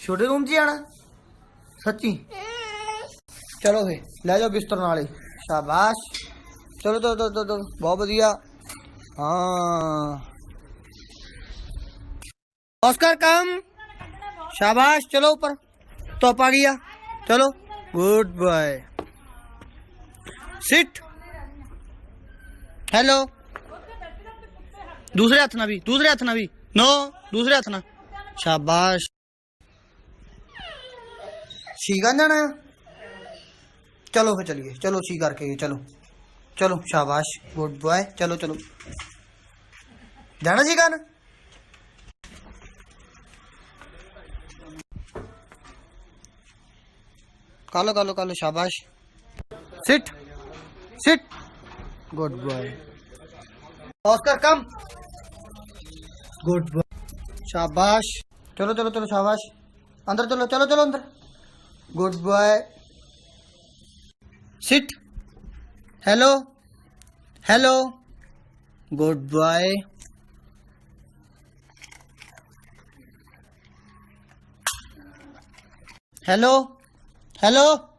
ਛੋਟੇ ਰੂਮ 'ਚ ਜਾਣਾ ਸੱਚੀ ਚਲੋ ਫੇ ਲੈ ਜਾਓ ਬਿਸਤਰ ਨਾਲੇ ਸ਼ਾਬਾਸ਼ ਚਲੋ ਚਲੋ ਚਲੋ ਚਲੋ, ਚਲੋ ਬਹੁਤ ਵਧੀਆ ਹਾਂ ऑस्कर कम शाबाश चलो ऊपर तो आ गया चलो गुड बॉय सिट हेलो दूसरे हाथ ना भी दूसरे हाथ ना भी नो दूसरे हाथ ना शाबाश जाना है। चलो फिर चलिए, चलो सी करके, चलो। चलो, शाबाश गुड बॉय चलो चलो। जाना सीगा ना? कालो कालो कालो शाबाश। Sit sit good boy Oscar come good boy शाबाश। चलो चलो चलो, शाबाश। अंदर चलो चलो चलो, अंदर। Good boy. Sit. Hello. Hello. Good boy. Hello. Hello.